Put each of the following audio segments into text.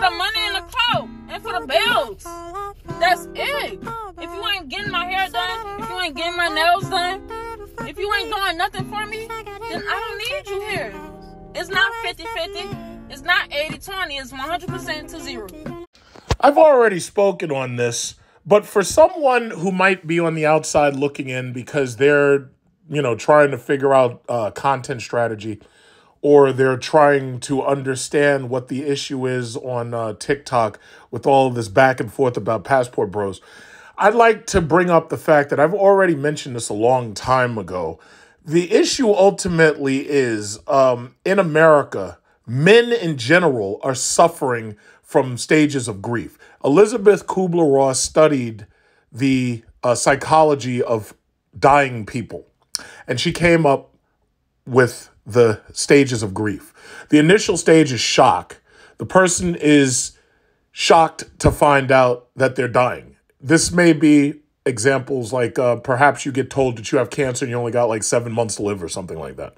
for the money and the clout and for the bills. That's it. If you ain't getting my hair done, if you ain't getting my nails done, if you ain't doing nothing for me, then I don't need you here. It's not 50 50. It's not 80 20. It's 100% to zero. I've already spoken on this, but for someone who might be on the outside looking in because they're, you know, trying to figure out uh, content strategy or they're trying to understand what the issue is on uh, TikTok with all this back and forth about Passport Bros, I'd like to bring up the fact that I've already mentioned this a long time ago. The issue ultimately is um, in America, men in general are suffering from stages of grief. Elizabeth Kubler Ross studied the uh, psychology of dying people, and she came up with the stages of grief. The initial stage is shock. The person is shocked to find out that they're dying. This may be examples like uh, perhaps you get told that you have cancer and you only got like seven months to live or something like that.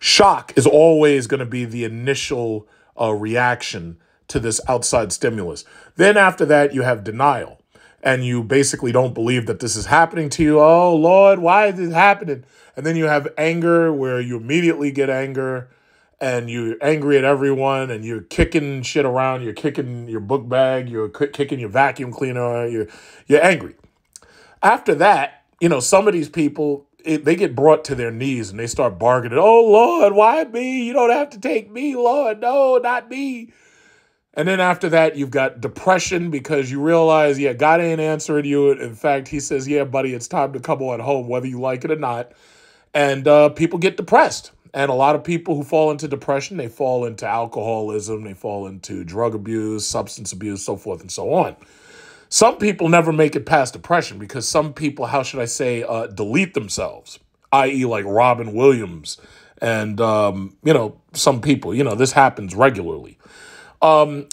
Shock is always going to be the initial uh, reaction to this outside stimulus. Then after that, you have denial. And you basically don't believe that this is happening to you. Oh, Lord, why is this happening? And then you have anger, where you immediately get anger and you're angry at everyone and you're kicking shit around. You're kicking your book bag, you're kicking your vacuum cleaner, you're, you're angry. After that, you know, some of these people, it, they get brought to their knees and they start bargaining. Oh, Lord, why me? You don't have to take me, Lord. No, not me. And then after that, you've got depression because you realize, yeah, God ain't answering you. In fact, he says, yeah, buddy, it's time to come on home, whether you like it or not. And uh, people get depressed. And a lot of people who fall into depression, they fall into alcoholism, they fall into drug abuse, substance abuse, so forth and so on. Some people never make it past depression because some people, how should I say, uh, delete themselves, i.e., like Robin Williams and, um, you know, some people. You know, this happens regularly. Um,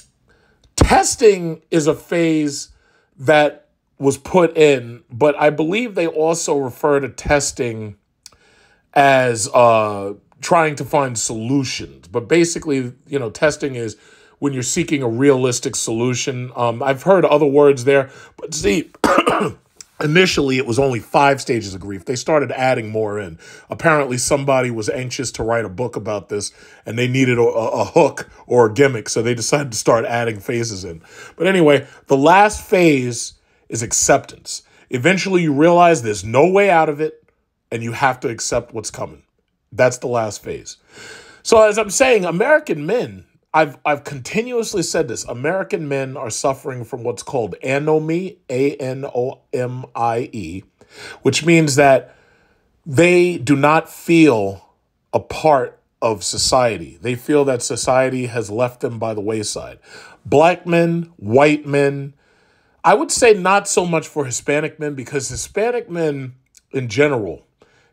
testing is a phase that was put in, but I believe they also refer to testing as uh, trying to find solutions. But basically, you know, testing is when you're seeking a realistic solution. Um, I've heard other words there, but see, Initially, it was only five stages of grief. They started adding more in. Apparently, somebody was anxious to write a book about this and they needed a, a, hook or a gimmick, so they decided to start adding phases in. But anyway, the last phase is acceptance. Eventually, you realize there's no way out of it and you have to accept what's coming. That's the last phase. So, as I'm saying, American men I've I've continuously said this. American men are suffering from what's called anomie, A N O M I E, which means that they do not feel a part of society. They feel that society has left them by the wayside. Black men, white men, I would say not so much for Hispanic men because Hispanic men in general,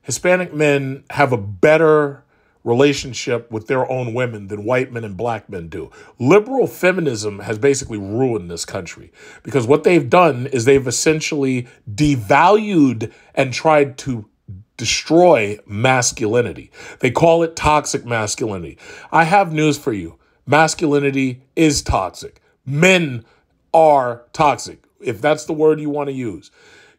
Hispanic men have a better relationship with their own women than white men and black men do. Liberal feminism has basically ruined this country because what they've done is they've essentially devalued and tried to destroy masculinity. They call it toxic masculinity. I have news for you masculinity is toxic, men are toxic, if that's the word you want to use.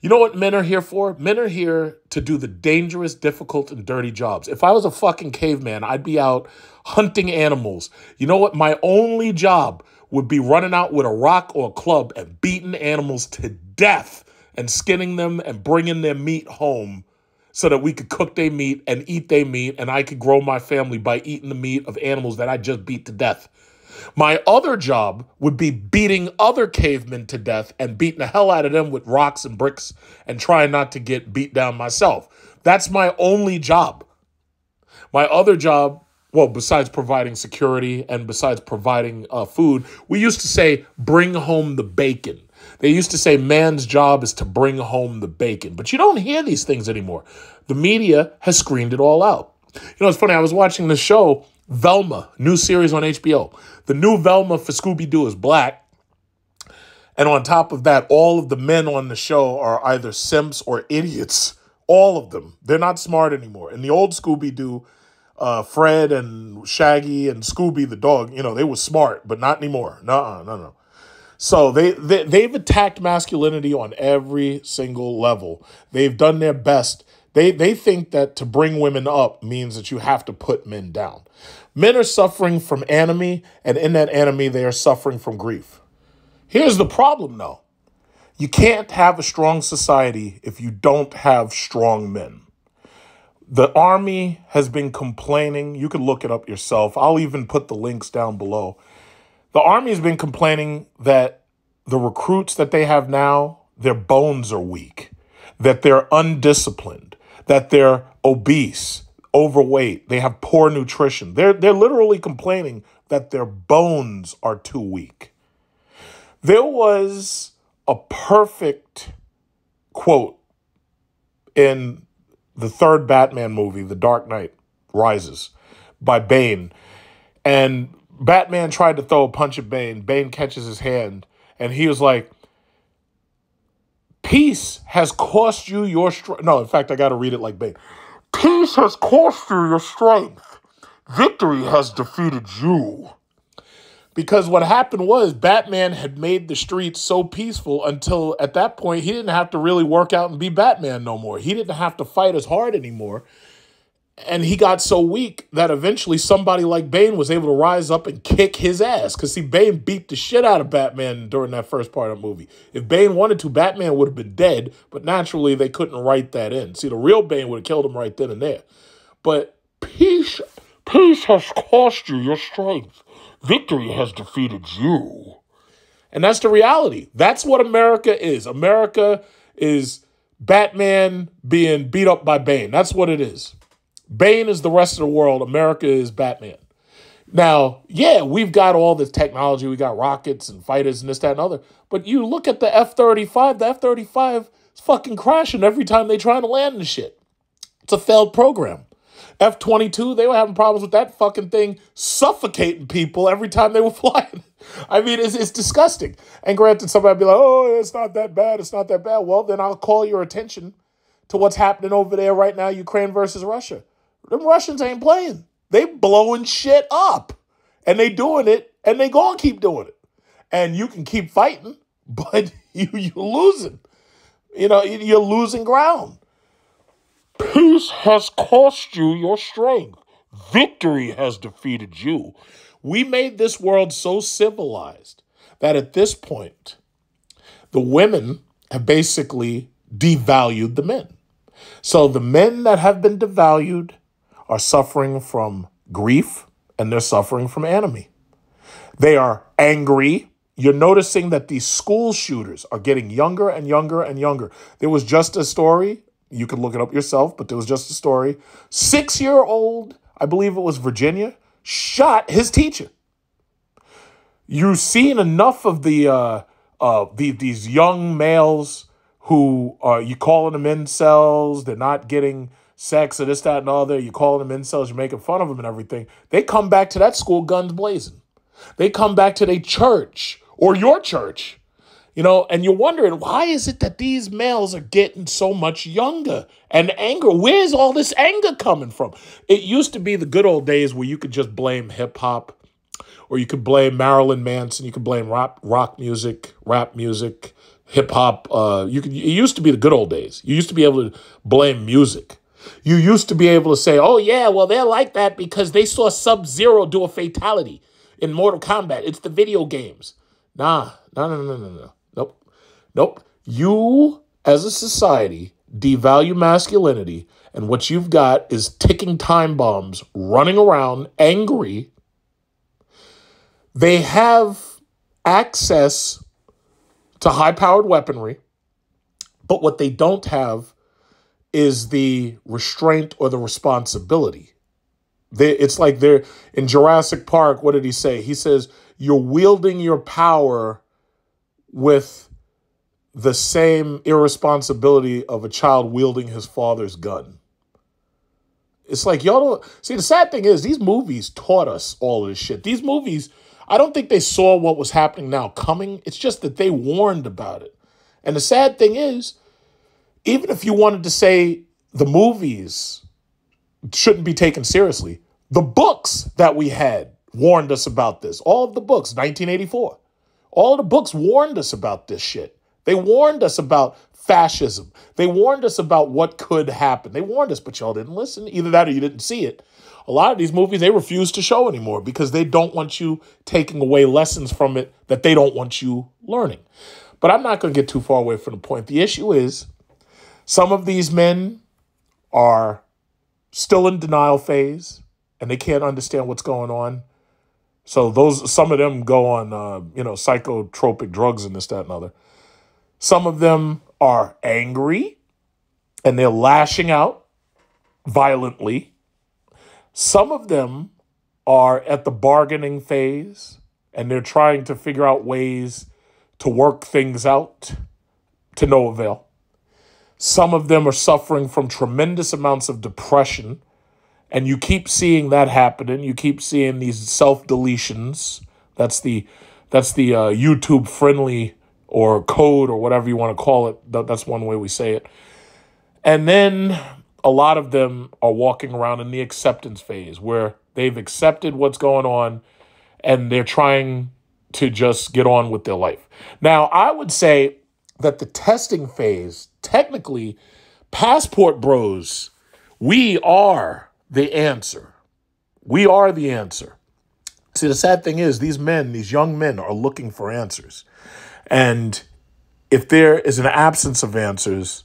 You know what men are here for? Men are here to do the dangerous, difficult, and dirty jobs. If I was a fucking caveman, I'd be out hunting animals. You know what? My only job would be running out with a rock or a club and beating animals to death and skinning them and bringing their meat home so that we could cook their meat and eat their meat and I could grow my family by eating the meat of animals that I just beat to death. My other job would be beating other cavemen to death and beating the hell out of them with rocks and bricks and trying not to get beat down myself. That's my only job. My other job, well, besides providing security and besides providing uh, food, we used to say, bring home the bacon. They used to say man's job is to bring home the bacon, but you don't hear these things anymore. The media has screened it all out. You know, it's funny, I was watching the show Velma, new series on HBO. The new Velma for Scooby Doo is black. And on top of that, all of the men on the show are either simps or idiots. All of them. They're not smart anymore. In the old Scooby Doo, uh, Fred and Shaggy and Scooby the dog, you know, they were smart, but not anymore. No, no, no. So they, they they've attacked masculinity on every single level. They've done their best. They they think that to bring women up means that you have to put men down. Men are suffering from anomie, and in that anomie, they are suffering from grief. Here's the problem though. You can't have a strong society if you don't have strong men. The army has been complaining. You can look it up yourself. I'll even put the links down below. The army has been complaining that the recruits that they have now, their bones are weak, that they're undisciplined, that they're obese, overweight, they have poor nutrition. They're, they're literally complaining that their bones are too weak. There was a perfect quote in the third Batman movie, The Dark Knight Rises, by Bane. And Batman tried to throw a punch at Bane. Bane catches his hand, and he was like, Peace has cost you your strength. No, in fact, I got to read it like Bane. Peace has cost you your strength. Victory has defeated you. Because what happened was Batman had made the streets so peaceful until at that point he didn't have to really work out and be Batman no more. He didn't have to fight as hard anymore. And he got so weak that eventually somebody like Bane was able to rise up and kick his ass. Because, see, Bane beat the shit out of Batman during that first part of the movie. If Bane wanted to, Batman would have been dead, but naturally they couldn't write that in. See, the real Bane would have killed him right then and there. But peace, peace has cost you your strength. Victory has defeated you. And that's the reality. That's what America is. America is Batman being beat up by Bane. That's what it is. Bane is the rest of the world. America is Batman. Now, yeah, we've got all this technology. We got rockets and fighters and this, that, and other. But you look at the F 35, the F 35 is fucking crashing every time they try to land the shit. It's a failed program. F 22, they were having problems with that fucking thing suffocating people every time they were flying. I mean, it's, it's disgusting. And granted, somebody be like, oh, it's not that bad. It's not that bad. Well, then I'll call your attention to what's happening over there right now, Ukraine versus Russia. Them Russians ain't playing. They blowing shit up. And they doing it, and they gonna keep doing it. And you can keep fighting, but you, you're losing. You know, you're losing ground. Peace has cost you your strength. Victory has defeated you. We made this world so civilized that at this point, the women have basically devalued the men. So the men that have been devalued are suffering from grief and they're suffering from anomie. They are angry. You're noticing that these school shooters are getting younger and younger and younger. There was just a story you can look it up yourself, but there was just a story. Six year old, I believe it was Virginia, shot his teacher. You've seen enough of the uh, uh, the, these young males who are you calling them incels, they're not getting sex or this, that, and other. You're calling them incels, you're making fun of them and everything. They come back to that school guns blazing. They come back to their church or your church you know, and you're wondering why is it that these males are getting so much younger and anger? Where's all this anger coming from? It used to be the good old days where you could just blame hip hop or you could blame Marilyn Manson, you could blame rock rock music, rap music, hip hop. Uh, you could it used to be the good old days. You used to be able to blame music. You used to be able to say, "Oh yeah, well they're like that because they saw Sub Zero do a fatality in Mortal Kombat. It's the video games." Nah, no, no, no, no, no. Nope. Nope. You, as a society, devalue masculinity, and what you've got is ticking time bombs running around angry. They have access to high powered weaponry, but what they don't have is the restraint or the responsibility. They, it's like they're in Jurassic Park. What did he say? He says, You're wielding your power with the same irresponsibility of a child wielding his father's gun. It's like y'all don't see the sad thing is these movies taught us all this shit. These movies, I don't think they saw what was happening now coming. It's just that they warned about it. And the sad thing is, even if you wanted to say the movies shouldn't be taken seriously, The books that we had warned us about this. All of the books, 1984. All the books warned us about this shit. They warned us about fascism. They warned us about what could happen. They warned us, but y'all didn't listen. Either that or you didn't see it. A lot of these movies they refuse to show anymore because they don't want you taking away lessons from it that they don't want you learning. But I'm not going to get too far away from the point. The issue is some of these men are still in denial phase and they can't understand what's going on. So those some of them go on uh, you know psychotropic drugs and this that and other. Some of them are angry and they're lashing out violently. Some of them are at the bargaining phase and they're trying to figure out ways to work things out to no avail. Some of them are suffering from tremendous amounts of depression and you keep seeing that happening. You keep seeing these self deletions. That's the that's the uh, YouTube friendly or code or whatever you want to call it. That's one way we say it. And then a lot of them are walking around in the acceptance phase where they've accepted what's going on and they're trying to just get on with their life. Now, I would say that the testing phase, technically, passport bros, we are the answer. We are the answer. See, the sad thing is, these men, these young men, are looking for answers. And if there is an absence of answers,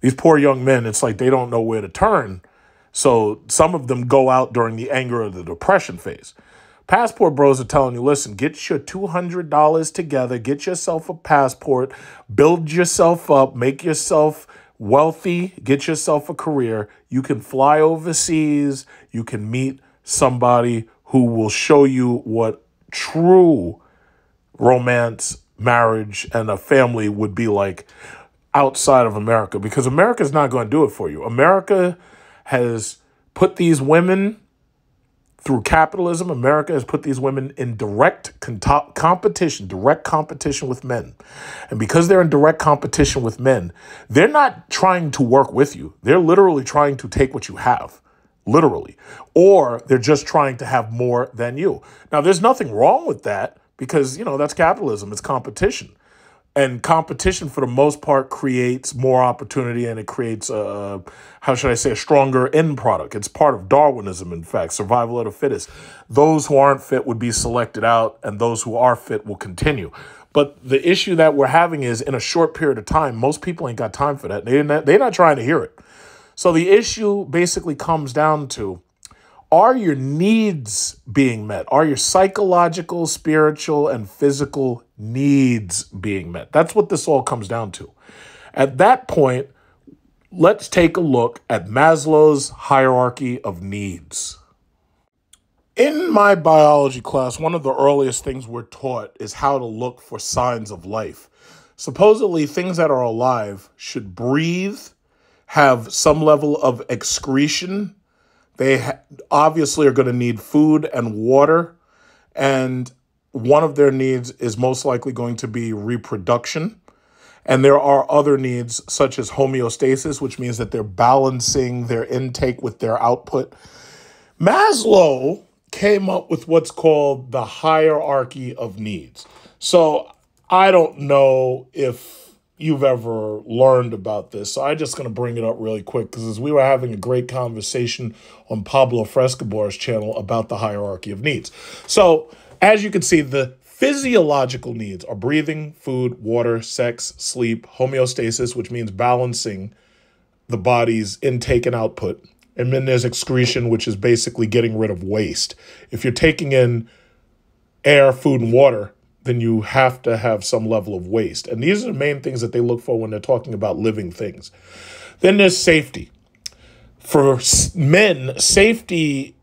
these poor young men, it's like they don't know where to turn. So some of them go out during the anger of the depression phase. Passport bros are telling you listen, get your $200 together, get yourself a passport, build yourself up, make yourself wealthy, get yourself a career. You can fly overseas. You can meet somebody who will show you what true romance, marriage, and a family would be like outside of America because America is not going to do it for you. America has put these women through capitalism, America has put these women in direct competition, direct competition with men. And because they're in direct competition with men, they're not trying to work with you. They're literally trying to take what you have, literally. Or they're just trying to have more than you. Now, there's nothing wrong with that because, you know, that's capitalism, it's competition and competition for the most part creates more opportunity and it creates a how should i say a stronger end product. It's part of darwinism in fact survival of the fittest. Those who aren't fit would be selected out and those who are fit will continue. But the issue that we're having is in a short period of time most people ain't got time for that. They're not, they're not trying to hear it. So the issue basically comes down to are your needs being met? Are your psychological, spiritual, and physical needs being met? That's what this all comes down to. At that point, let's take a look at Maslow's hierarchy of needs. In my biology class, one of the earliest things we're taught is how to look for signs of life. Supposedly, things that are alive should breathe, have some level of excretion, they obviously are going to need food and water. And one of their needs is most likely going to be reproduction. And there are other needs, such as homeostasis, which means that they're balancing their intake with their output. Maslow came up with what's called the hierarchy of needs. So I don't know if you've ever learned about this. So I'm just going to bring it up really quick because as we were having a great conversation on Pablo Frescobar's channel about the hierarchy of needs. So as you can see, the physiological needs are breathing, food, water, sex, sleep, homeostasis, which means balancing the body's intake and output. And then there's excretion, which is basically getting rid of waste. If you're taking in air, food, and water, then you have to have some level of waste. And these are the main things that they look for when they're talking about living things. Then there's safety. For men, safety,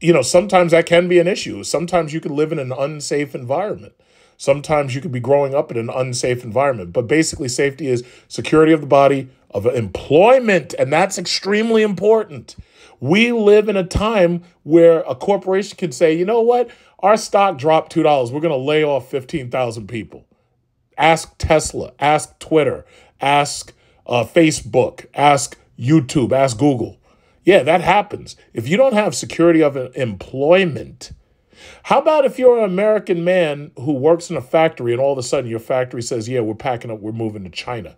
you know, sometimes that can be an issue. Sometimes you can live in an unsafe environment. Sometimes you could be growing up in an unsafe environment. But basically, safety is security of the body, of employment, and that's extremely important. We live in a time where a corporation can say, you know what? Our stock dropped $2. We're going to lay off 15,000 people. Ask Tesla, ask Twitter, ask uh, Facebook, ask YouTube, ask Google. Yeah, that happens. If you don't have security of employment, how about if you're an American man who works in a factory and all of a sudden your factory says, "Yeah, we're packing up, we're moving to China,"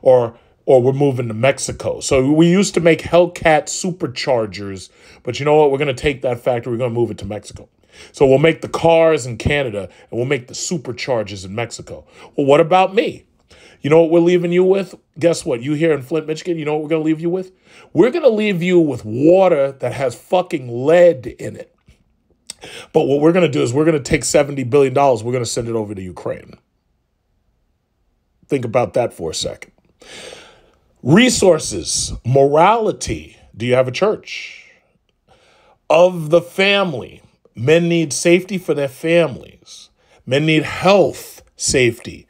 or or we're moving to Mexico. So we used to make Hellcat superchargers, but you know what? We're going to take that factory, we're going to move it to Mexico. So we'll make the cars in Canada and we'll make the superchargers in Mexico. Well, what about me? You know what we're leaving you with? Guess what? You here in Flint, Michigan, you know what we're going to leave you with? We're going to leave you with water that has fucking lead in it. But what we're going to do is we're going to take $70 billion, we're going to send it over to Ukraine. Think about that for a second. Resources, morality. Do you have a church? Of the family, men need safety for their families. Men need health safety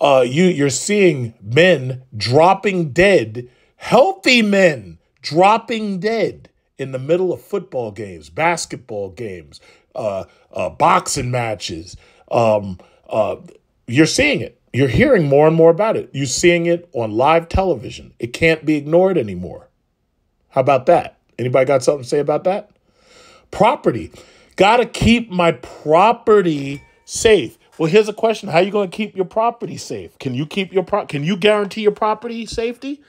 uh, you you're seeing men dropping dead, healthy men dropping dead in the middle of football games, basketball games, uh, uh, boxing matches. Um, uh, you're seeing it. You're hearing more and more about it. You're seeing it on live television. It can't be ignored anymore. How about that? Anybody got something to say about that? Property. Got to keep my property safe. Well, here's a question: How are you going to keep your property safe? Can you keep your pro- Can you guarantee your property safety?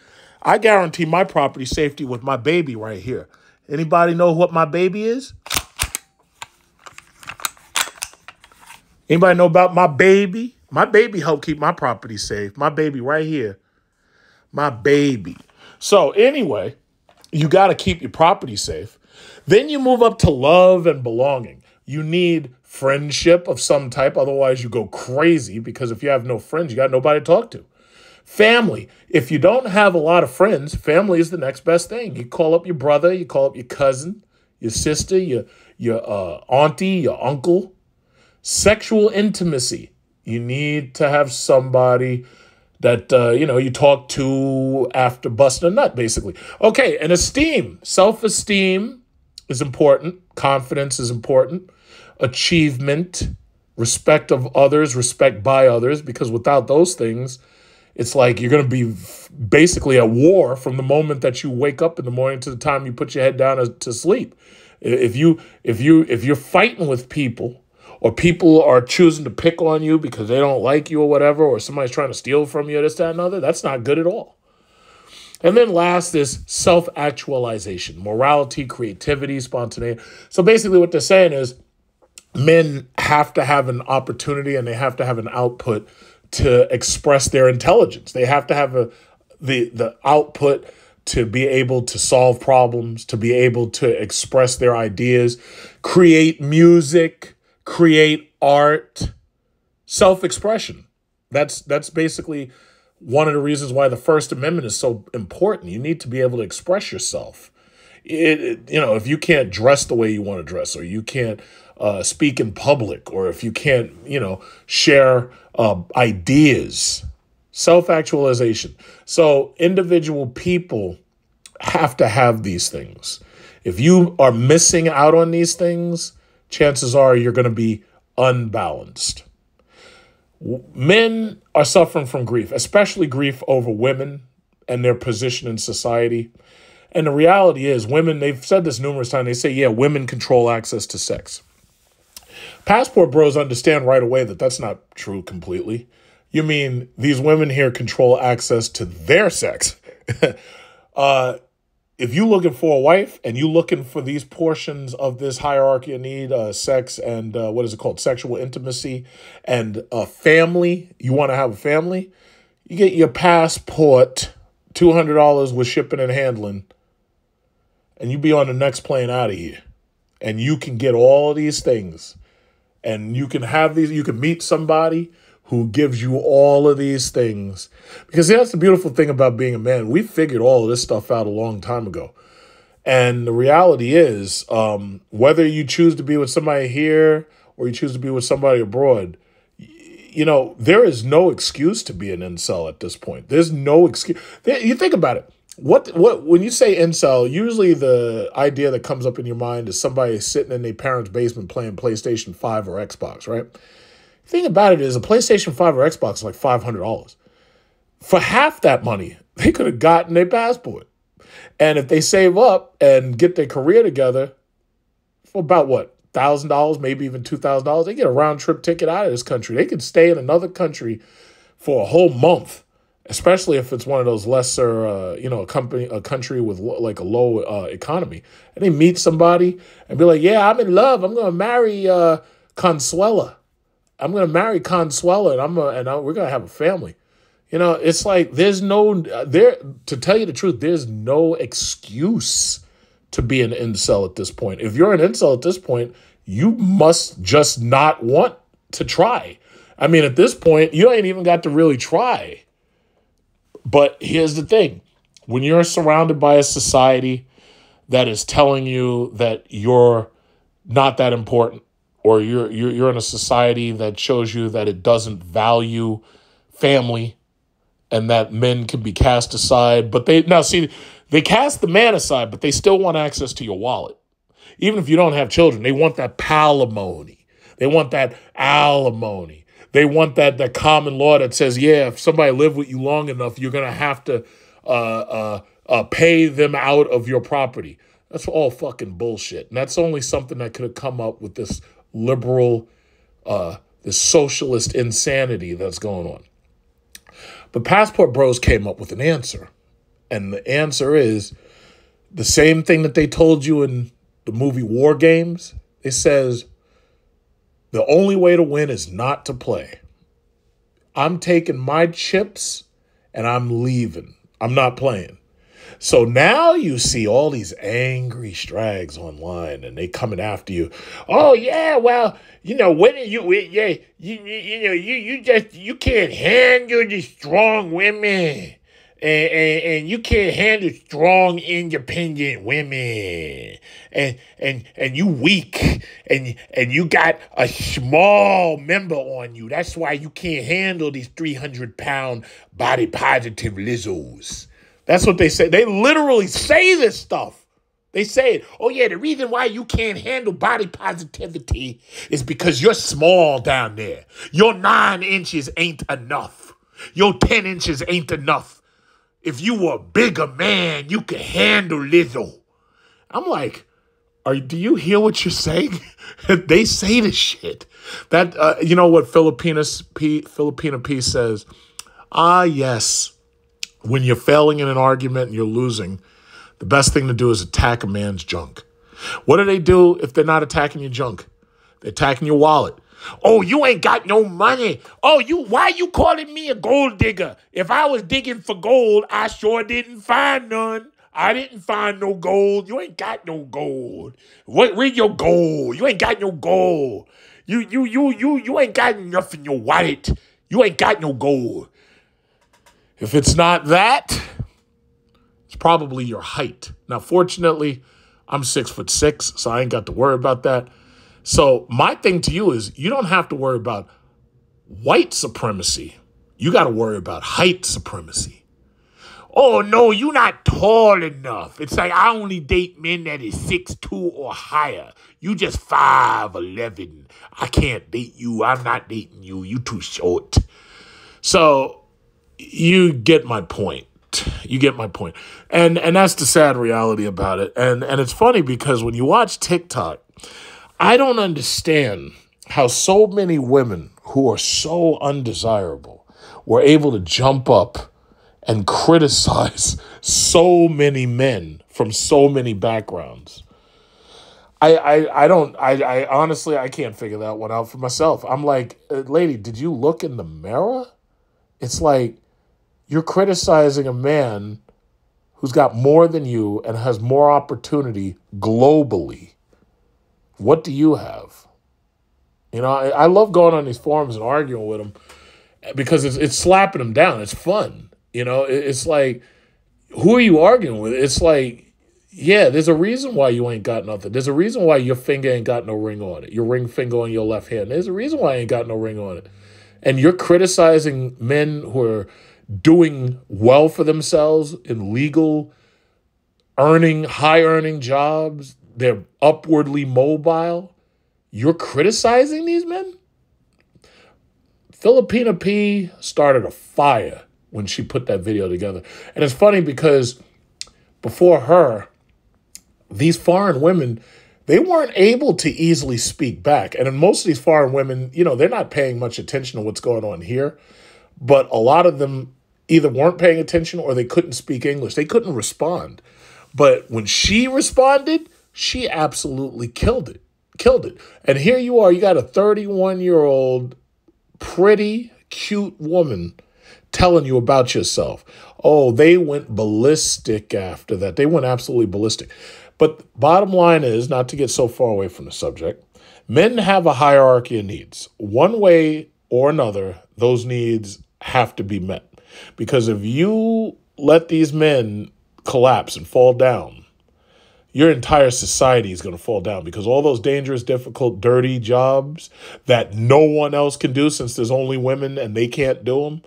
I guarantee my property safety with my baby right here. Anybody know what my baby is? Anybody know about my baby? My baby helped keep my property safe. My baby right here. My baby. So anyway, you got to keep your property safe. Then you move up to love and belonging. You need friendship of some type. Otherwise, you go crazy because if you have no friends, you got nobody to talk to. Family. If you don't have a lot of friends, family is the next best thing. You call up your brother, you call up your cousin, your sister, your your uh, auntie, your uncle. Sexual intimacy. You need to have somebody that uh, you know you talk to after busting a nut, basically. Okay, and esteem, self-esteem is important. Confidence is important achievement, respect of others, respect by others, because without those things, it's like you're going to be basically at war from the moment that you wake up in the morning to the time you put your head down to sleep. If you if you if you're fighting with people or people are choosing to pick on you because they don't like you or whatever, or somebody's trying to steal from you, this, that, and other, that's not good at all. And then last is self actualization, morality, creativity, spontaneity. So basically, what they're saying is men have to have an opportunity and they have to have an output to express their intelligence. They have to have a the the output to be able to solve problems, to be able to express their ideas, create music, create art, self-expression. That's that's basically one of the reasons why the First Amendment is so important. You need to be able to express yourself. It, it you know, if you can't dress the way you want to dress or you can't uh, speak in public or if you can't, you know, share uh, ideas, self actualization. So individual people have to have these things. If you are missing out on these things, chances are you're going to be unbalanced. Men are suffering from grief, especially grief over women and their position in society. And the reality is, women, they've said this numerous times, they say, yeah, women control access to sex. Passport bros understand right away that that's not true completely. You mean these women here control access to their sex? uh, if you're looking for a wife and you're looking for these portions of this hierarchy of need, uh, sex and uh, what is it called, sexual intimacy and a family, you want to have a family, you get your passport, two hundred dollars with shipping and handling, and you be on the next plane out of here, and you can get all these things and you can have these you can meet somebody who gives you all of these things. Because that's the beautiful thing about being a man. We figured all of this stuff out a long time ago. And the reality is um, whether you choose to be with somebody here or you choose to be with somebody abroad you know there is no excuse to be an incel at this point. There's no excuse. You think about it what what when you say incel, usually the idea that comes up in your mind is somebody sitting in their parents' basement playing PlayStation 5 or Xbox, right? The thing about it is a PlayStation 5 or Xbox is like $500. For half that money, they could have gotten a passport. And if they save up and get their career together for about what, thousand dollars, maybe even two thousand dollars, they get a round trip ticket out of this country. They could stay in another country for a whole month, especially if it's one of those lesser, uh, you know, a company, a country with like a low uh, economy, and they meet somebody and be like, "Yeah, I'm in love. I'm gonna marry uh, Consuela. I'm gonna marry Consuela, and I'm gonna, and I, we're gonna have a family." You know, it's like there's no there to tell you the truth, there's no excuse to be an incel at this point. If you're an incel at this point, you must just not want to try. I mean, at this point, you ain't even got to really try. But here's the thing when you're surrounded by a society that is telling you that you're not that important, or you're, you're, you're in a society that shows you that it doesn't value family and that men can be cast aside, but they now see they cast the man aside, but they still want access to your wallet. Even if you don't have children, they want that palimony. They want that alimony. They want that that common law that says, yeah, if somebody lived with you long enough, you're gonna have to uh, uh, uh, pay them out of your property. That's all fucking bullshit, and that's only something that could have come up with this liberal, uh, this socialist insanity that's going on. But Passport Bros came up with an answer. And the answer is the same thing that they told you in the movie War Games. It says the only way to win is not to play. I'm taking my chips and I'm leaving. I'm not playing. So now you see all these angry strags online and they coming after you. Oh yeah, well, you know, when you yeah, you, you, you know, you you just you can't handle the strong women and, and, and you can't handle strong, independent women, and and and you weak, and and you got a small member on you. That's why you can't handle these three hundred pound body positive Lizzos. That's what they say. They literally say this stuff. They say it. Oh yeah, the reason why you can't handle body positivity is because you're small down there. Your nine inches ain't enough. Your ten inches ain't enough if you were a bigger man, you could handle Lizzo. I'm like, are do you hear what you're saying? they say this shit. That uh, you know what Filipinas P Filipina P says. Ah, yes. When you're failing in an argument and you're losing, the best thing to do is attack a man's junk. What do they do if they're not attacking your junk? They're attacking your wallet. Oh, you ain't got no money. Oh, you why you calling me a gold digger? If I was digging for gold, I sure didn't find none. I didn't find no gold. You ain't got no gold. What read your gold? You ain't got no gold. You you you you you ain't got enough in your wallet. You ain't got no gold. If it's not that, it's probably your height. Now, fortunately, I'm six foot six, so I ain't got to worry about that. So my thing to you is you don't have to worry about white supremacy. You got to worry about height supremacy. Oh no, you're not tall enough. It's like I only date men that is six two or higher. You just five eleven. I can't date you. I'm not dating you. You too short. So you get my point. You get my point. And and that's the sad reality about it. And and it's funny because when you watch TikTok, I don't understand how so many women who are so undesirable were able to jump up and criticize so many men from so many backgrounds. I, I, I don't I, I honestly I can't figure that one out for myself. I'm like, uh, lady, did you look in the mirror? It's like you're criticizing a man who's got more than you and has more opportunity globally what do you have? You know, I, I love going on these forums and arguing with them because it's it's slapping them down. It's fun. You know, it, it's like, who are you arguing with? It's like, yeah, there's a reason why you ain't got nothing. There's a reason why your finger ain't got no ring on it. Your ring finger on your left hand. There's a reason why I ain't got no ring on it. And you're criticizing men who are doing well for themselves in legal, earning, high earning jobs they're upwardly mobile. You're criticizing these men? Filipina P started a fire when she put that video together. And it's funny because before her, these foreign women, they weren't able to easily speak back. And in most of these foreign women, you know, they're not paying much attention to what's going on here. But a lot of them either weren't paying attention or they couldn't speak English. They couldn't respond. But when she responded, she absolutely killed it. Killed it. And here you are, you got a 31 year old, pretty, cute woman telling you about yourself. Oh, they went ballistic after that. They went absolutely ballistic. But bottom line is, not to get so far away from the subject, men have a hierarchy of needs. One way or another, those needs have to be met. Because if you let these men collapse and fall down, your entire society is going to fall down because all those dangerous, difficult, dirty jobs that no one else can do since there's only women and they can't do them.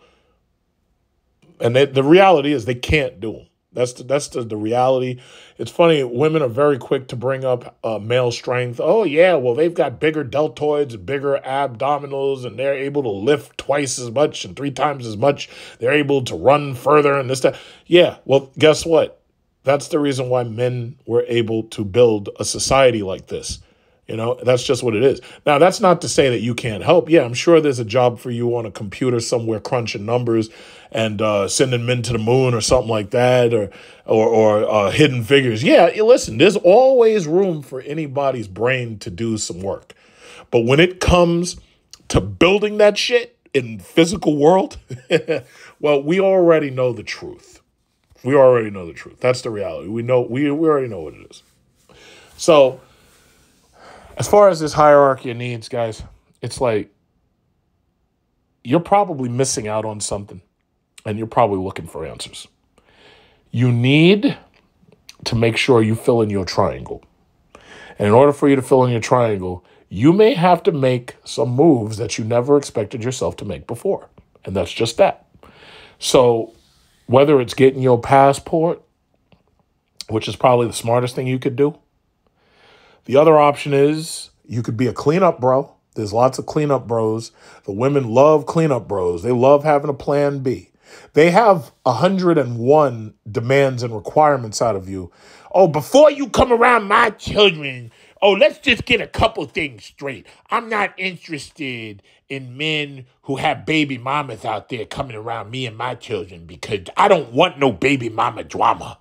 And they, the reality is they can't do them. That's the, that's the, the reality. It's funny, women are very quick to bring up uh, male strength. Oh, yeah, well, they've got bigger deltoids bigger abdominals, and they're able to lift twice as much and three times as much. They're able to run further and this, that. Yeah, well, guess what? That's the reason why men were able to build a society like this. You know, that's just what it is. Now, that's not to say that you can't help. Yeah, I'm sure there's a job for you on a computer somewhere crunching numbers and uh, sending men to the moon or something like that, or or, or uh, hidden figures. Yeah, listen, there's always room for anybody's brain to do some work. But when it comes to building that shit in physical world, well, we already know the truth. We already know the truth. That's the reality. We know we, we already know what it is. So as far as this hierarchy of needs, guys, it's like you're probably missing out on something and you're probably looking for answers. You need to make sure you fill in your triangle. And in order for you to fill in your triangle, you may have to make some moves that you never expected yourself to make before. And that's just that. So, whether it's getting your passport, which is probably the smartest thing you could do, the other option is you could be a cleanup bro. There's lots of cleanup bros. The women love cleanup bros. They love having a plan B. They have 101 demands and requirements out of you. Oh, before you come around my children, oh, let's just get a couple things straight. I'm not interested in men who have baby mamas out there coming around me and my children because I don't want no baby mama drama.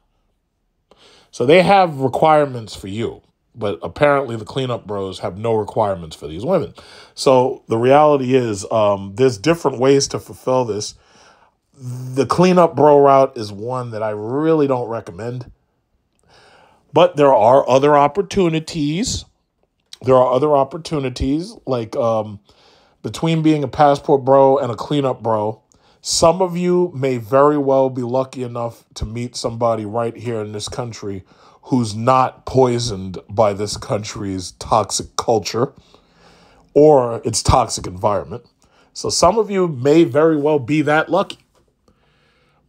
So they have requirements for you but apparently the cleanup bros have no requirements for these women. So the reality is, um, there's different ways to fulfill this. The cleanup bro route is one that I really don't recommend. But there are other opportunities. There are other opportunities, like um, between being a passport bro and a cleanup bro. Some of you may very well be lucky enough to meet somebody right here in this country who's not poisoned by this country's toxic culture or its toxic environment. So some of you may very well be that lucky.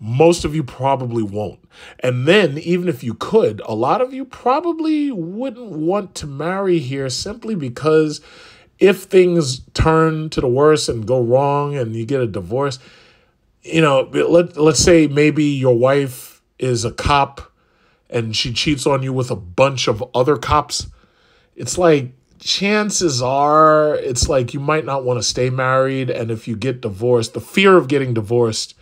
Most of you probably won't. And then, even if you could, a lot of you probably wouldn't want to marry here simply because if things turn to the worst and go wrong and you get a divorce, you know, let, let's say maybe your wife is a cop and she cheats on you with a bunch of other cops, it's like chances are it's like you might not want to stay married. And if you get divorced, the fear of getting divorced,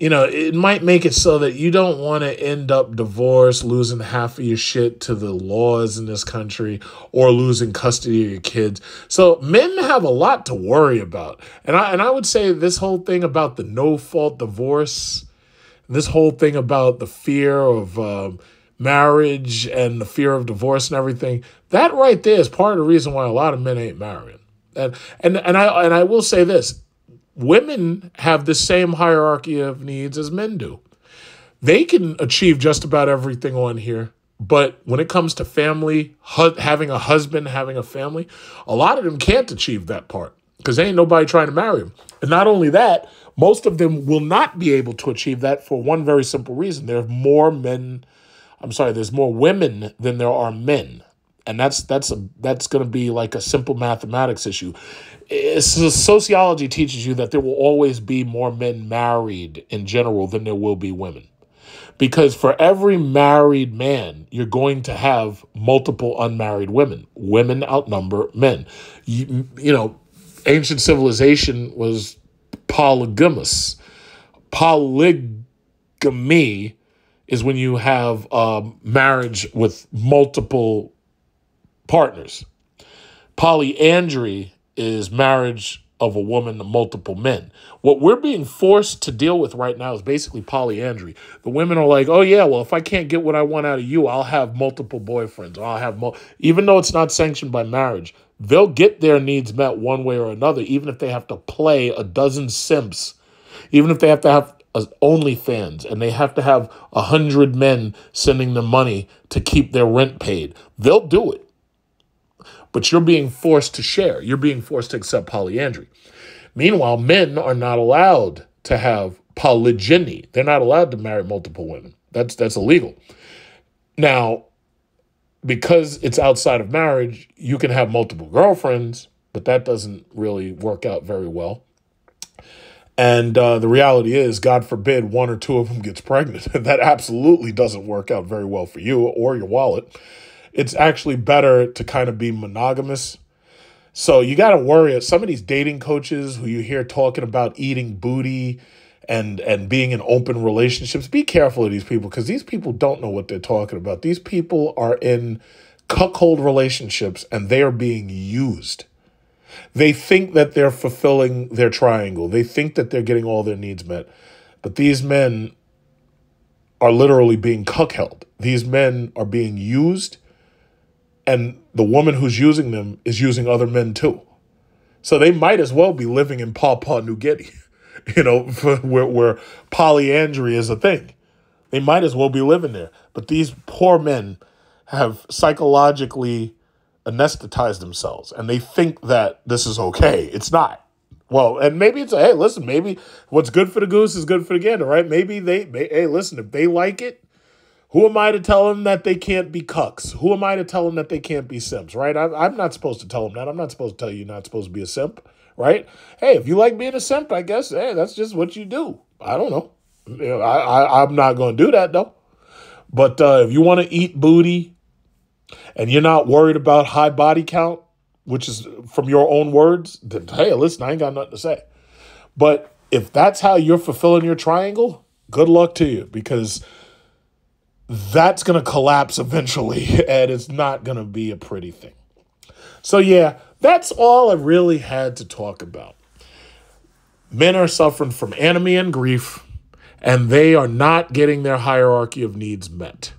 you know, it might make it so that you don't want to end up divorced, losing half of your shit to the laws in this country, or losing custody of your kids. So men have a lot to worry about. And I and I would say this whole thing about the no fault divorce this whole thing about the fear of um, marriage and the fear of divorce and everything, that right there is part of the reason why a lot of men ain't marrying. And and and I and I will say this, women have the same hierarchy of needs as men do. They can achieve just about everything on here, but when it comes to family, having a husband, having a family, a lot of them can't achieve that part because ain't nobody trying to marry them. And not only that, most of them will not be able to achieve that for one very simple reason. There are more men, I'm sorry, there's more women than there are men. And that's that's a that's going to be like a simple mathematics issue. It's, sociology teaches you that there will always be more men married in general than there will be women. Because for every married man, you're going to have multiple unmarried women. Women outnumber men. You, you know, ancient civilization was polygamous. Polygamy is when you have um, marriage with multiple partners. Polyandry is marriage of a woman to multiple men. What we're being forced to deal with right now is basically polyandry. The women are like, "Oh yeah, well if I can't get what I want out of you, I'll have multiple boyfriends. I'll have mo-. even though it's not sanctioned by marriage, they'll get their needs met one way or another, even if they have to play a dozen simps, even if they have to have OnlyFans and they have to have a hundred men sending them money to keep their rent paid. They'll do it but you're being forced to share. You're being forced to accept polyandry. Meanwhile, men are not allowed to have polygyny. They're not allowed to marry multiple women. That's that's illegal. Now, because it's outside of marriage, you can have multiple girlfriends, but that doesn't really work out very well. And uh, the reality is, God forbid, one or two of them gets pregnant. that absolutely doesn't work out very well for you or your wallet it's actually better to kind of be monogamous. So you got to worry. Some of these dating coaches who you hear talking about eating booty and and being in open relationships, be careful of these people because these people don't know what they're talking about. These people are in cuckold relationships and they are being used. They think that they're fulfilling their triangle. They think that they're getting all their needs met. But these men are literally being cuckheld. These men are being used and the woman who's using them is using other men too. So they might as well be living in Papua New Guinea, you know, where, where polyandry is a thing. They might as well be living there. But these poor men have psychologically anesthetized themselves and they think that this is okay. It's not. Well, and maybe it's hey, listen, maybe what's good for the goose is good for the gander, right? Maybe they, hey, listen, if they like it, who am I to tell them that they can't be cucks? Who am I to tell them that they can't be simps, right? I'm, I'm not supposed to tell them that. I'm not supposed to tell you you're not supposed to be a simp, right? Hey, if you like being a simp, I guess, hey, that's just what you do. I don't know. You know I, I, I'm not going to do that, though. But uh, if you want to eat booty and you're not worried about high body count, which is from your own words, then hey, listen, I ain't got nothing to say. But if that's how you're fulfilling your triangle, good luck to you because – that's going to collapse eventually, and it's not going to be a pretty thing. So, yeah, that's all I really had to talk about. Men are suffering from anomie and grief, and they are not getting their hierarchy of needs met.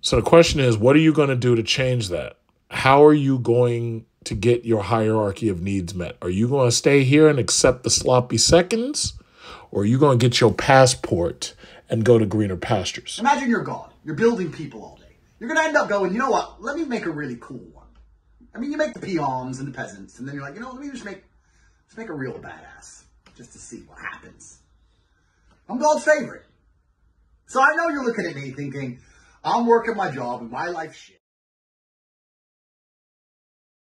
So, the question is what are you going to do to change that? How are you going to get your hierarchy of needs met? Are you going to stay here and accept the sloppy seconds? Or are you going to get your passport and go to greener pastures. Imagine you're God. You're building people all day. You're going to end up going, you know what? Let me make a really cool one. I mean, you make the peons and the peasants, and then you're like, you know, let me just make, let's make a real badass just to see what happens. I'm God's favorite. So I know you're looking at me thinking, I'm working my job and my life's shit.